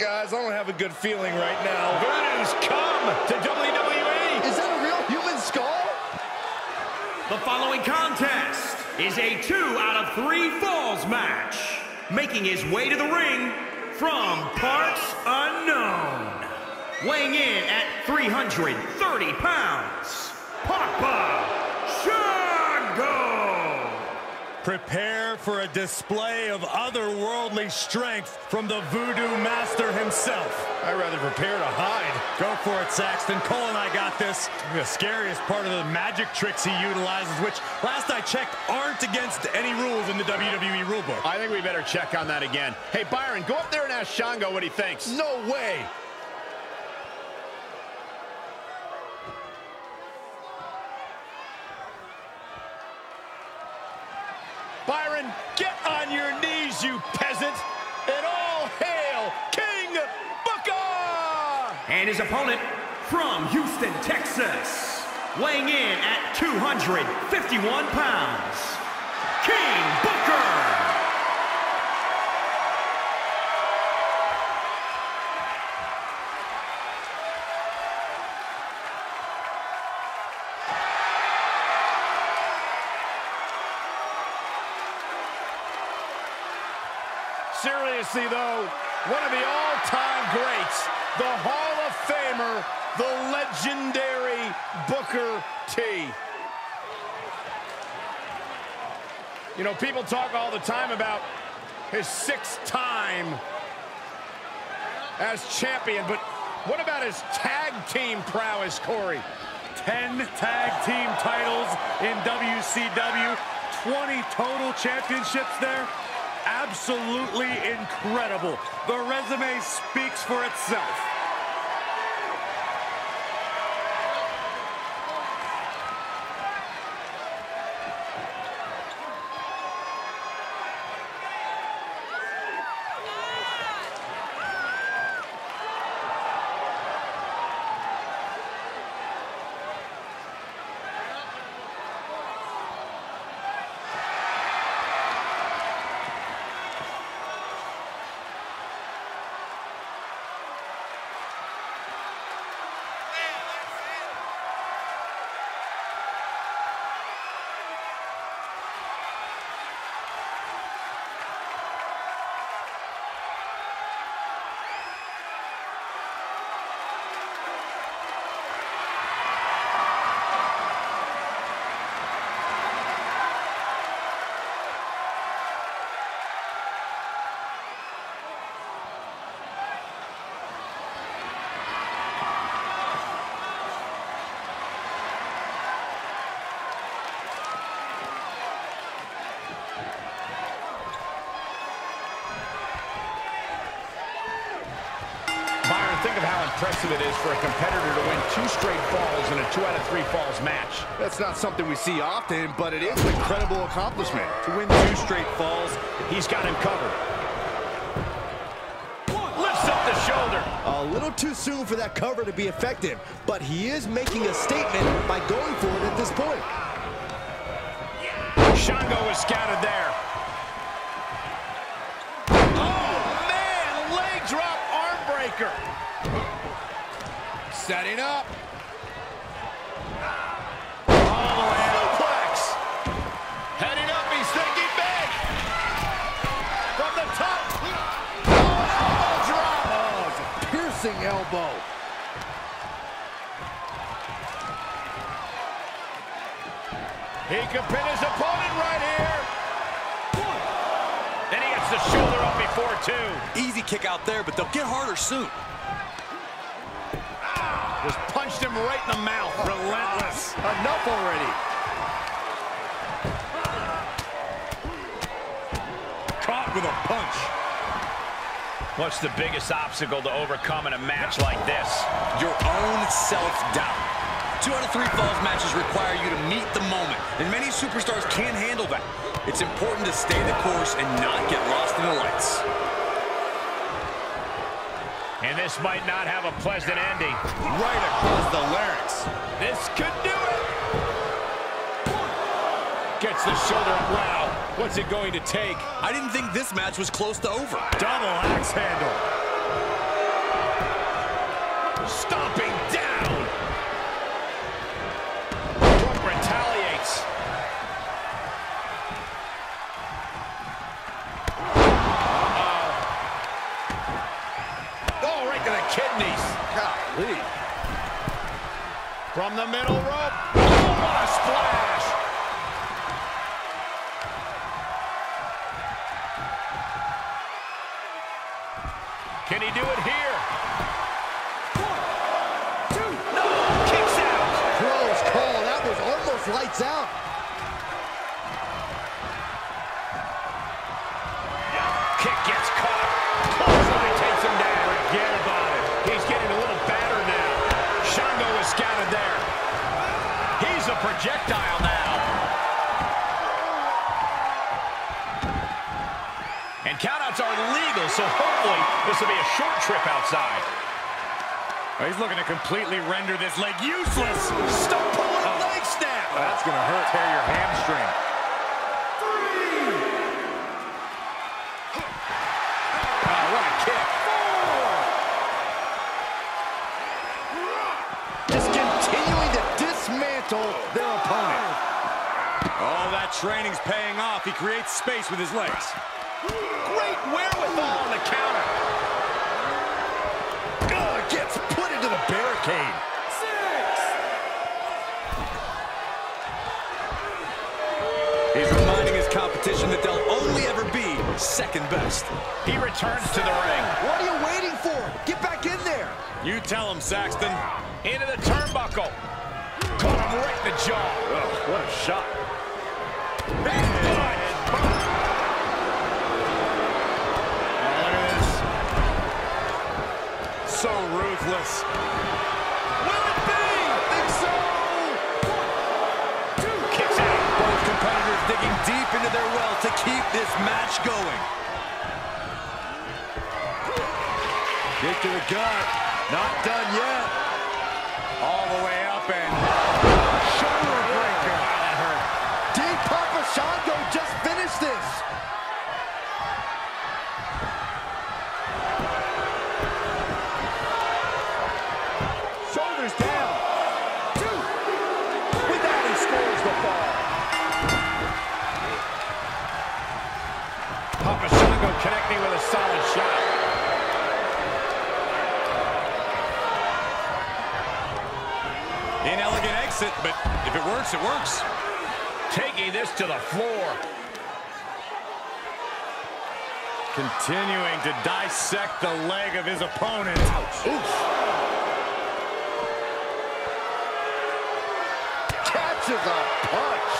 guys, I don't have a good feeling right now. Voodoo's come to WWE. Is that a real human skull? The following contest is a two out of three falls match. Making his way to the ring from parts unknown. Weighing in at 330 pounds, Papa Shango. Prepare for a display of otherworldly strength from the voodoo master himself. I'd rather prepare to hide. Go for it, Saxton. Cole and I got this. The scariest part of the magic tricks he utilizes, which last I checked aren't against any rules in the WWE rulebook. I think we better check on that again. Hey, Byron, go up there and ask Shango what he thinks. No way. Byron, get on your knees, you peasant, and all hail King Booker! And his opponent from Houston, Texas, weighing in at 251 pounds, King Booker. Seriously, though, one of the all-time greats, the Hall Famer, the legendary Booker T. You know, people talk all the time about his sixth time as champion, but what about his tag team prowess, Corey? 10 tag team titles in WCW, 20 total championships there. Absolutely incredible. The resume speaks for itself. Impressive it is for a competitor to win two straight falls in a two out of three falls match. That's not something we see often, but it is an incredible accomplishment. To win two straight falls, He's got him covered. Lifts up the shoulder. A little too soon for that cover to be effective, but he is making a statement by going for it at this point. Shango was scouted there. Oh, man! Leg drop arm breaker. Setting up. Oh, suplex. Heading up, he's thinking big. From the top. Oh, elbow drop. Oh, it's a piercing elbow. He could pin his opponent right here. Then he gets the shoulder up before two. Easy kick out there, but they'll get harder soon. Just punched him right in the mouth. Relentless. Enough already. caught with a punch. What's the biggest obstacle to overcome in a match like this? Your own self-doubt. Two out of three falls matches require you to meet the moment, and many superstars can't handle that. It's important to stay the course and not get lost in the lights. And this might not have a pleasant ending. Right across the larynx. This could do it. Gets the shoulder up. Wow, what's it going to take? I didn't think this match was close to over. Double axe handle. Stomping. Can he do it here? One, two, no, kicks out. Close call. That was almost lights out. Kick gets caught. Clothesline takes him down. Forget about it. He's getting a little battered now. Shango is scouted there. He's a projectile now. So hopefully this will be a short trip outside. Oh, he's looking to completely render this leg useless. Stop pulling a oh. leg snap. That's going to hurt. Tear your hamstring. Oh, what a kick. Just continuing to dismantle their opponent. Oh, that training's paying off. He creates space with his legs. Wherewithal on the counter. Ugh, gets put into the barricade. He's reminding his competition that they'll only ever be second best. He returns to the ring. What are you waiting for? Get back in there. You tell him, Saxton. Into the turnbuckle. Caught him right in the jaw. what a shot. Big foot. Oh, look at this. So ruthless. Will it be? think so. Two. Kicks out. Both competitors digging deep into their well to keep this match going. Kick to the gut. Not done yet. All the way up and Shoulder breaker. That hurt. Did Papa Shango just finish this? Shoulders down. Two. With that, he scores the fall. Papa Shango connecting with a solid shot. inelegant exit, but if it works, it works. Taking this to the floor. Continuing to dissect the leg of his opponent. Ouch! Catches a punch.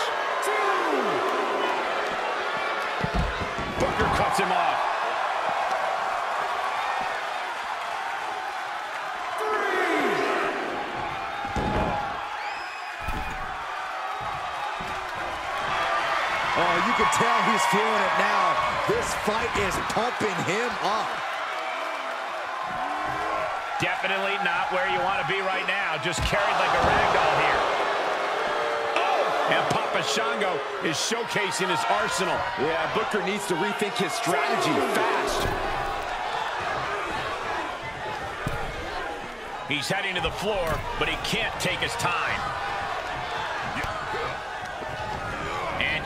Booker cuts him off. Tell he's feeling it now. This fight is pumping him up. Definitely not where you want to be right now. Just carried like a rag doll here. Oh! And Papa Shango is showcasing his arsenal. Yeah, Booker needs to rethink his strategy fast. He's heading to the floor, but he can't take his time.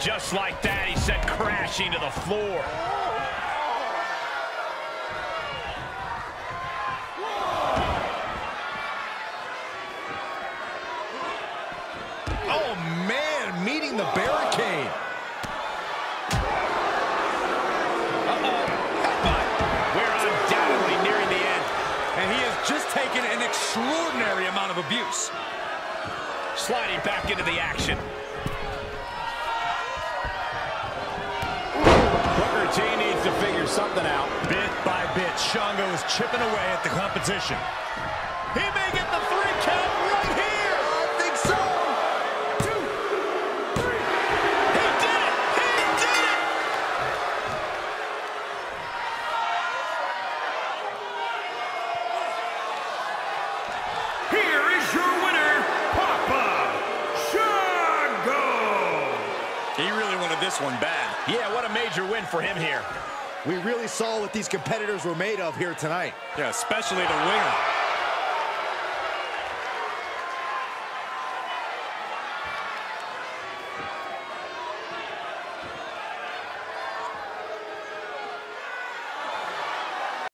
Just like that, he sent crashing to the floor. Oh, man, meeting the barricade. We're undoubtedly nearing the end. And he has just taken an extraordinary amount of abuse. Sliding back into the action. Something out. Bit by bit, Shango is chipping away at the competition. He may get the three count right here. I think so. Two, three. He did it. He did it. Here is your winner, Papa Shango. He really wanted this one bad. Yeah, what a major win for him here. We really saw what these competitors were made of here tonight. Yeah, especially the winger.